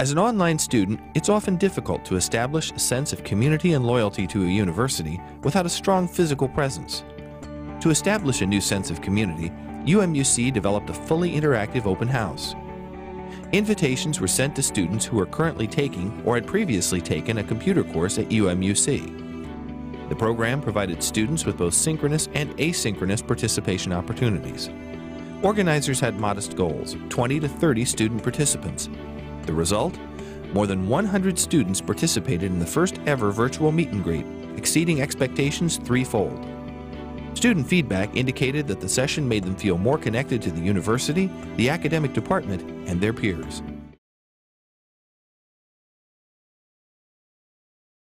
As an online student, it's often difficult to establish a sense of community and loyalty to a university without a strong physical presence. To establish a new sense of community, UMUC developed a fully interactive open house. Invitations were sent to students who were currently taking or had previously taken a computer course at UMUC. The program provided students with both synchronous and asynchronous participation opportunities. Organizers had modest goals 20 to 30 student participants. The result? More than 100 students participated in the first ever virtual meet and greet, exceeding expectations threefold. Student feedback indicated that the session made them feel more connected to the university, the academic department, and their peers.